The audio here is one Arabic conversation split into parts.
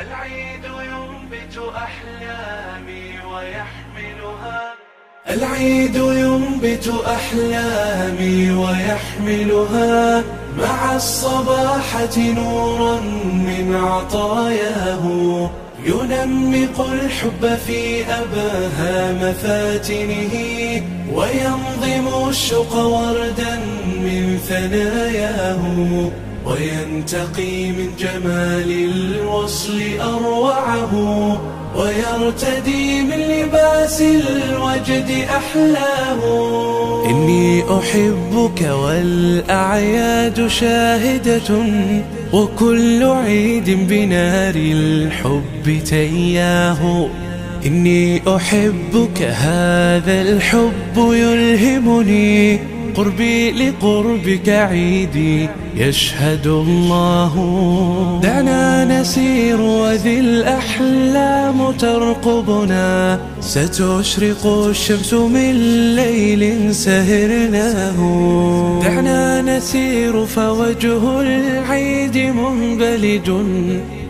العيد ينبت أحلامي ويحملها. العيد ينبت أحلامي ويحملها مع الصباحة نورا من عطاياه. ينمق الحب في أبهى مفاتنه وينظم الشوق وردا من ثناياه. وينتقي من جمال الوصل أروعه ويرتدي من لباس الوجد أحلاه. إني أحبك والأعياد شاهدة وكل عيد بنار الحب تياه. إني أحبك هذا الحب يلهمني. قربي لقربك عيدي يشهد الله. نسير وذي الأحلام ترقبنا. ستشرق الشمس من ليل سهرناه. دعنا نسير فوجه العيد منبلج.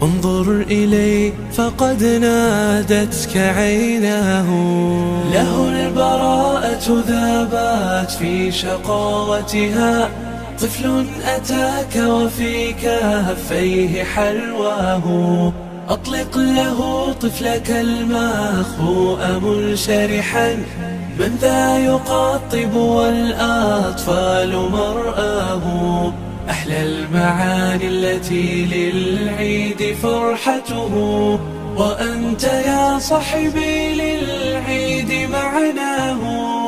انظر إلي فقد نادتك عيناه. له البراءة ذابت في شقاوتها. طفل أتاك وفي كهفيه حلواه. أطلق له طفلك المخبوء منشرحا من ذا يقطب والأطفال مرآه. أحلى المعاني التي للعيد فرحته. وأنت يا صحبي للعيد معناه.